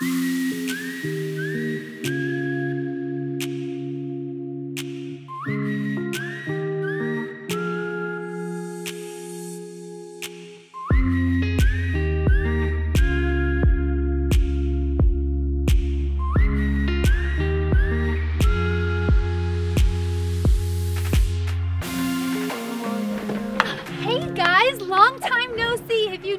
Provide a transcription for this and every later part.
Hey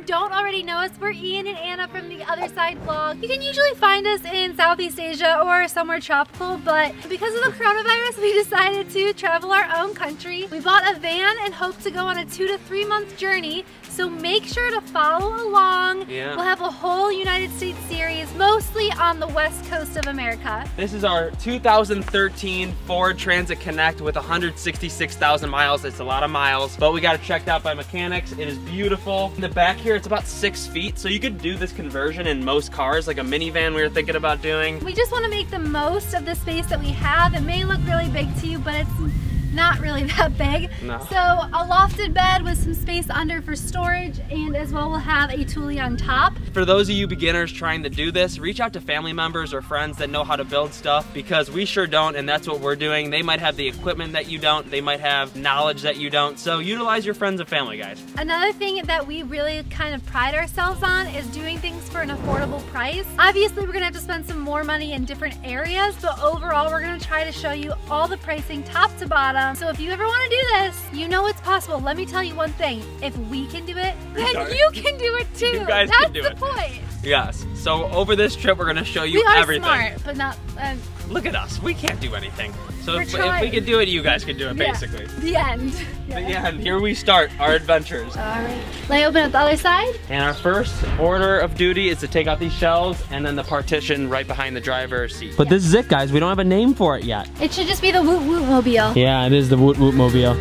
don't already know us, we're Ian and Ana from the Other Side vlog. You can usually find us in Southeast Asia or somewhere tropical, but because of the coronavirus, we decided to travel our own country. We bought a van and hope to go on a two to three month journey. So make sure to follow along. Yeah. We'll have a whole United States series, mostly on the west coast of America. This is our 2013 Ford Transit Connect with 166,000 miles. It's a lot of miles, but we got it checked out by mechanics. It is beautiful. In the back here, it's about six feet, so you could do this conversion in most cars, like a minivan we were thinking about doing. We just want to make the most of the space that we have. It may look really big to you, but it's not really that big. No. So a lofted bed with some space under for storage and as well we'll have a tule on top. For those of you beginners trying to do this, reach out to family members or friends that know how to build stuff because we sure don't and that's what we're doing. They might have the equipment that you don't, they might have knowledge that you don't, so utilize your friends and family, guys. Another thing that we really kind of pride ourselves on is doing things for an affordable price. Obviously we're gonna have to spend some more money in different areas, but overall we're gonna try to show you all the pricing top to bottom. So if you ever wanna do this, you know it's possible. Let me tell you one thing, if we can do it, then you can do it too. You guys That's can do the it. point. Yes, so over this trip we're gonna show you we are everything. smart, but not, um, Look at us, we can't do anything. So if, if we trying. can do it, you guys can do it, Yeah. basically. the end. But yeah, and here we start our adventures. All right, let me open up the other side. And our first order of duty is to take out these shelves and then the partition right behind the driver's seat. But this is it, guys. We don't have a name for it yet. It should just be the Woot Woot Mobile. Yeah, it is the Woot Woot Mobile.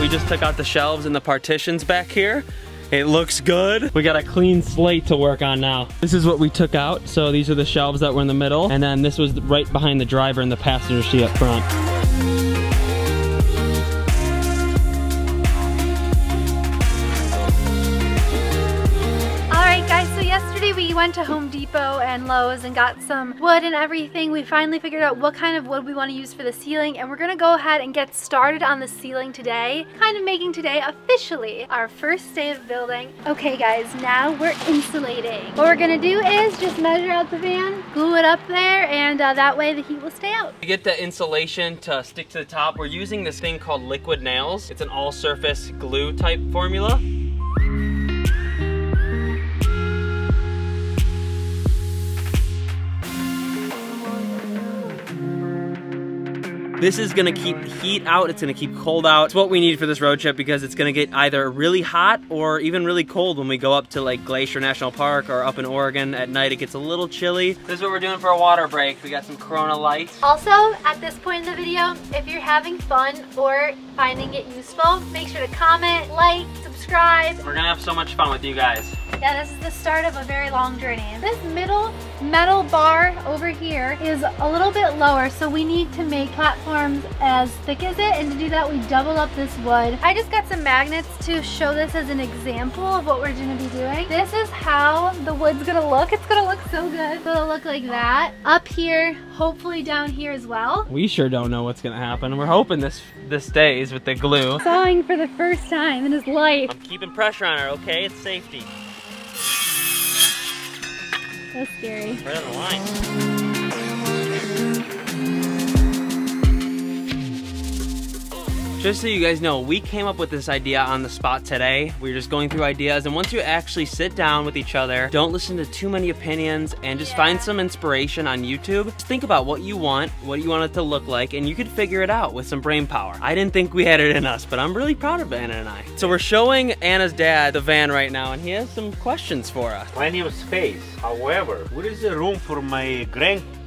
We just took out the shelves and the partitions back here. It looks good. We got a clean slate to work on now. This is what we took out. So these are the shelves that were in the middle. And then this was right behind the driver and the passenger seat up front. Depot and Lowe's and got some wood and everything. We finally figured out what kind of wood we want to use for the ceiling, and we're gonna go ahead and get started on the ceiling today, kind of making today officially our first day of building. Okay, guys, now we're insulating. What we're gonna do is just measure out the van, glue it up there, and uh, that way the heat will stay out. To get the insulation to stick to the top, we're using this thing called liquid nails. It's an all-surface glue type formula. This is gonna keep heat out, it's gonna keep cold out. It's what we need for this road trip because it's gonna get either really hot or even really cold when we go up to like Glacier National Park or up in Oregon at night. It gets a little chilly. This is what we're doing for a water break. We got some Corona Light. Also, at this point in the video, if you're having fun or finding it useful, make sure to comment, like, subscribe. We're gonna have so much fun with you guys. Yeah, this is the start of a very long journey. This middle metal bar over here is a little bit lower, so we need to make platforms as thick as it, and to do that, we double up this wood. I just got some magnets to show this as an example of what we're gonna be doing. This is how the wood's gonna look. It's gonna look so good. It's gonna look like that. Up here, hopefully down here as well. We sure don't know what's gonna happen. We're hoping this this stays with the glue. Sawing for the first time in his life. I'm keeping pressure on her, okay? It's safety. So scary. Right on the line. Just so you guys know, we came up with this idea on the spot today. We were just going through ideas, and once you actually sit down with each other, don't listen to too many opinions, and just find some inspiration on YouTube. Just think about what you want, what you want it to look like, and you could figure it out with some brain power. I didn't think we had it in us, but I'm really proud of Ana and I. So we're showing Ana's dad the van right now, and he has some questions for us. plenty of space. However, where is the room for my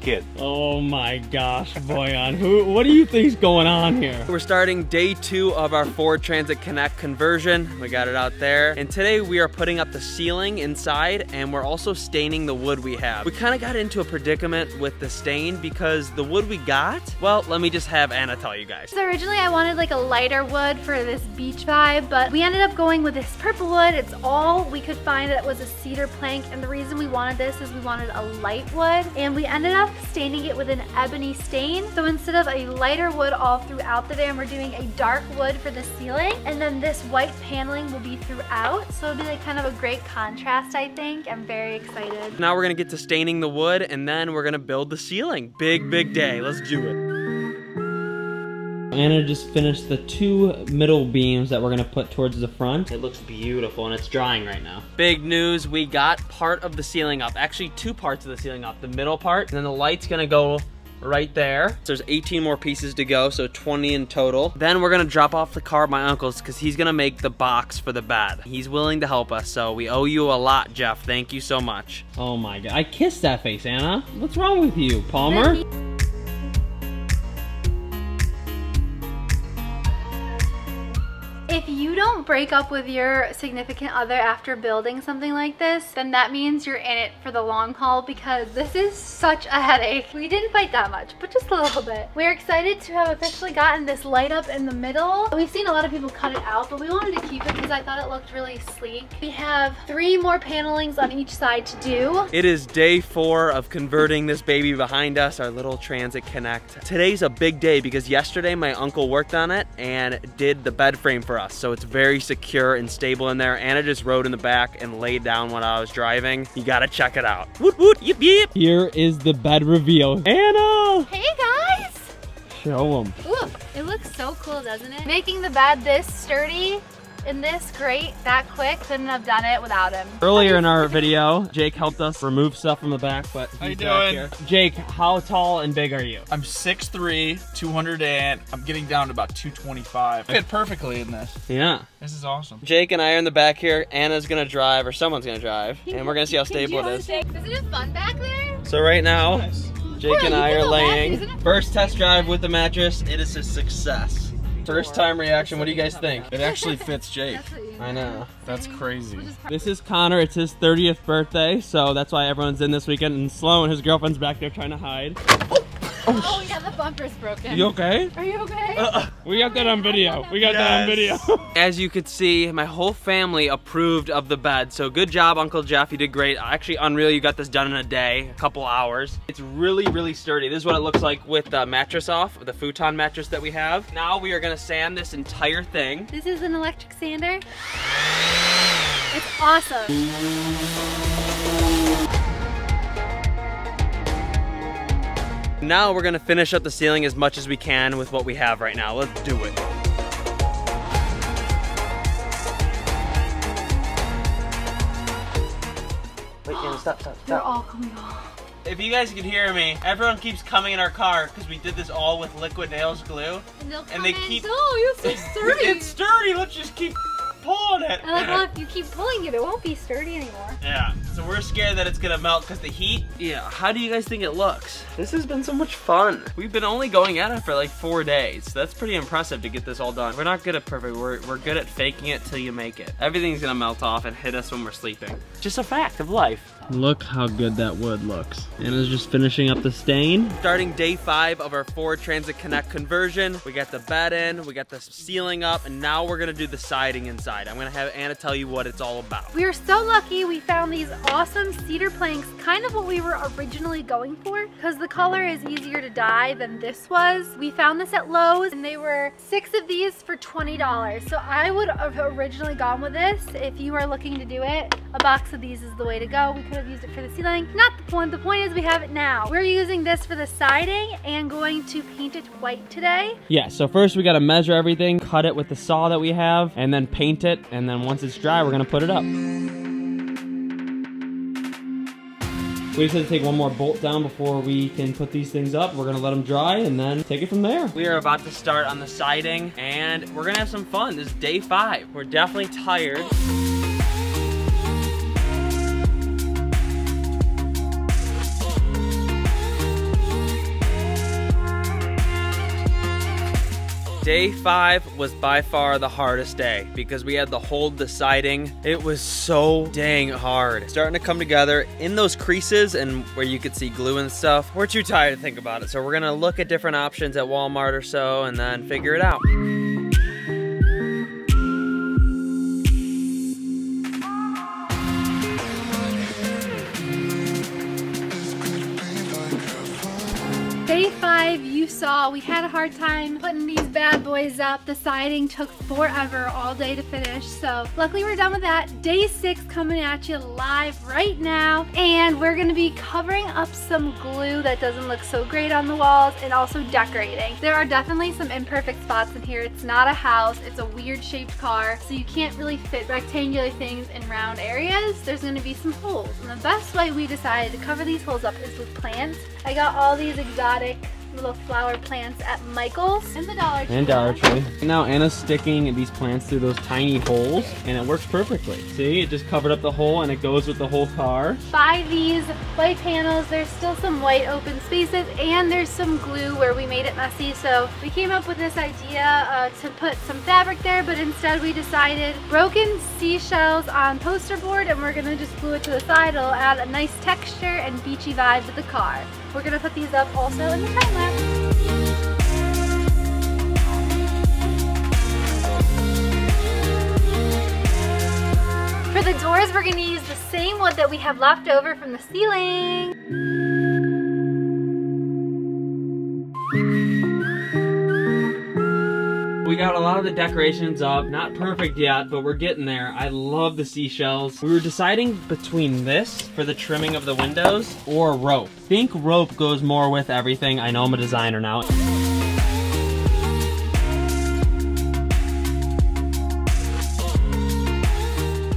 grandkid? Oh my gosh, Boyan, who? What do you think's going on here? We're starting day day two of our Ford Transit Connect conversion. We got it out there. And today we are putting up the ceiling inside and we're also staining the wood we have. We kind of got into a predicament with the stain because the wood we got, well, let me just have Ana tell you guys. So originally I wanted like a lighter wood for this beach vibe, but we ended up going with this purple wood. It's all we could find that was a cedar plank. And the reason we wanted this is we wanted a light wood and we ended up staining it with an ebony stain. So instead of a lighter wood all throughout the van, we're doing a dark wood for the ceiling. And then this white paneling will be throughout. So it'll be like kind of a great contrast, I think. I'm very excited. Now we're gonna get to staining the wood and then we're gonna build the ceiling. Big, big day, let's do it. Ana just finished the two middle beams that we're gonna put towards the front. It looks beautiful and it's drying right now. Big news, we got part of the ceiling up. Actually, two parts of the ceiling up. The middle part, and then the light's gonna go right there. So there's 18 more pieces to go, so 20 in total. Then we're gonna drop off the car at my uncle's because he's gonna make the box for the bed. He's willing to help us, so we owe you a lot, Jeff. Thank you so much. Oh my God, I kissed that face, Ana. What's wrong with you, Palmer? You don't break up with your significant other after building something like this, then that means you're in it for the long haul because this is such a headache. We didn't fight that much, but just a little bit. We're excited to have officially gotten this light up in the middle. We've seen a lot of people cut it out, but we wanted to keep it because I thought it looked really sleek. We have three more panelings on each side to do. It is day four of converting this baby behind us, our little Transit Connect. Today's a big day because yesterday my uncle worked on it and did the bed frame for us. So it's very secure and stable in there. Ana just rode in the back and laid down when I was driving. You gotta check it out. Woot woot, yip yip. Here is the bed reveal. Ana! Hey guys! Show them. Ooh, it looks so cool, doesn't it? Making the bed this sturdy and this great that quick, couldn't have done it without him. Earlier in our video, Jake helped us remove stuff from the back, but How you he's back doing? here. Jake, how tall and big are you? I'm 6'3", 200 and I'm getting down to about 225. Fit perfectly in this. Yeah. This is awesome. Jake and I are in the back here. Ana's gonna drive, or someone's gonna drive, and we're gonna see how stable it is. Isn't it fun back there? So right now, Jake and I are laying. First test drive with the mattress. It is a success. First time reaction. What do you guys think? It actually fits Jake. That's what you I know. That's crazy. This is Connor. It's his 30th birthday, so that's why everyone's in this weekend. And Sloan, his girlfriend's back there trying to hide. Oh Oh, yeah, the bumper's broken. You okay? Are you okay? Uh, uh, we got that on video. We got that on video. As you could see, my whole family approved of the bed. So good job, Uncle Jeff. You did great. Actually, unreal. You got this done in a day, a couple hours. It's really, really sturdy. This is what it looks like with the mattress off, the futon mattress that we have. Now we are gonna sand this entire thing. This is an electric sander. It's awesome. Now we're gonna finish up the ceiling as much as we can with what we have right now. Let's do it. Wait, Ana, stop, stop, They're all coming off. If you guys can hear me, everyone keeps coming in our car because we did this all with liquid nails glue. And, they'll And they in. keep- Oh, you're so sturdy. it's sturdy, let's just keep pulling it. I'm like, well, if you keep pulling it, it won't be sturdy anymore. Yeah, so we're scared that it's gonna melt because the heat. Yeah, how do you guys think it looks? This has been so much fun. We've been only going at it for like four days. That's pretty impressive to get this all done. We're not good at perfect, we're, we're good at faking it till you make it. Everything's gonna melt off and hit us when we're sleeping. Just a fact of life. Look how good that wood looks. Ana's just finishing up the stain. Starting day five of our Ford Transit Connect conversion. We got the bed in, we got the ceiling up, and now we're gonna do the siding inside. I'm gonna have Ana tell you what it's all about. We are so lucky we found these awesome cedar planks, kind of what we were originally going for, because the color is easier to dye than this was. We found this at Lowe's, and they were six of these for $20. So I would have originally gone with this. If you are looking to do it, a box of these is the way to go. We could have used it for the ceiling. Not the point, the point is we have it now. We're using this for the siding and going to paint it white today. Yeah, so first we gotta measure everything, cut it with the saw that we have, and then paint it, and then once it's dry, we're gonna put it up. We just have to take one more bolt down before we can put these things up. We're gonna let them dry and then take it from there. We are about to start on the siding and we're gonna have some fun. This is day five. We're definitely tired. Day five, was by far the hardest day because we had to hold the siding. It was so dang hard. Starting to come together in those creases and where you could see glue and stuff. We're too tired to think about it. So we're gonna look at different options at Walmart or so and then figure it out. Saw we had a hard time putting these bad boys up. The siding took forever all day to finish. So luckily we're done with that. Day six coming at you live right now. And we're gonna be covering up some glue that doesn't look so great on the walls and also decorating. There are definitely some imperfect spots in here. It's not a house, it's a weird shaped car. So you can't really fit rectangular things in round areas. There's gonna be some holes. And the best way we decided to cover these holes up is with plants. I got all these exotic little flower plants at Michael's in the Dollar Tree. And Dollar Tree. Now Ana's sticking these plants through those tiny holes and it works perfectly. See, it just covered up the hole and it goes with the whole car. By these white panels, there's still some white open spaces and there's some glue where we made it messy. So we came up with this idea uh, to put some fabric there, but instead we decided broken seashells on poster board and we're gonna just glue it to the side. It'll add a nice texture and beachy vibe to the car. We're gonna put these up also in the time lapse. For the doors, we're gonna use the same wood that we have left over from the ceiling. Got a lot of the decorations up, not perfect yet, but we're getting there. I love the seashells. We were deciding between this for the trimming of the windows or rope. think rope goes more with everything. I know I'm a designer now.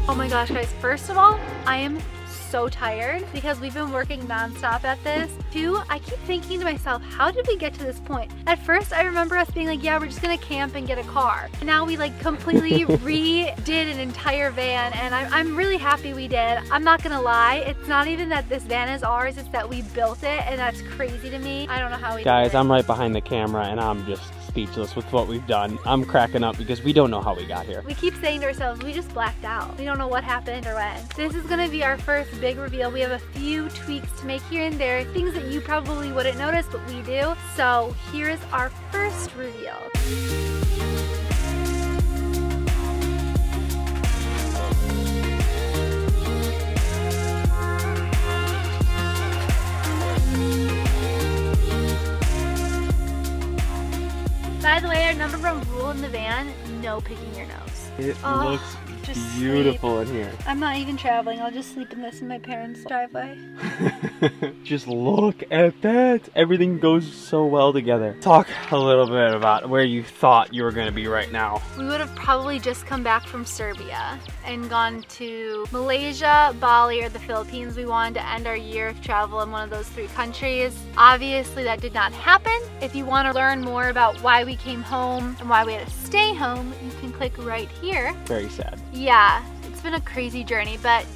Oh my gosh, guys, first of all, I am so tired because we've been working nonstop at this. Two, I keep thinking to myself, how did we get to this point? At first, I remember us being like, yeah, we're just gonna camp and get a car. And now we like completely redid an entire van and I'm, I'm really happy we did. I'm not gonna lie, it's not even that this van is ours, it's that we built it and that's crazy to me. I don't know how we Guys, did it. I'm right behind the camera and I'm just speechless with what we've done. I'm cracking up because we don't know how we got here. We keep saying to ourselves, we just blacked out. We don't know what happened or when. This is gonna be our first big reveal. We have a few tweaks to make here and there, things that you probably wouldn't notice, but we do. So here's our first reveal. By the way, our number one rule in the van, no picking your nose. It Oh, looks just beautiful in here. I'm not even traveling. I'll just sleep in this in my parents' driveway. Just look at that. Everything goes so well together. Talk a little bit about where you thought you were going to be right now. We would have probably just come back from Serbia and gone to Malaysia, Bali, or the Philippines. We wanted to end our year of travel in one of those three countries. Obviously, that did not happen. If you want to learn more about why we came home and why we had to stay home, you click right here. Very sad. Yeah, it's been a crazy journey, but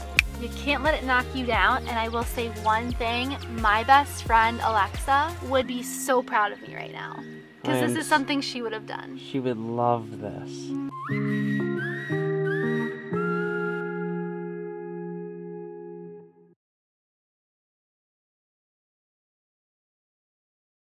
you can't let it knock you down. And I will say one thing my best friend, Alexa, would be so proud of me right now. Because this is something she would have done. She would love this.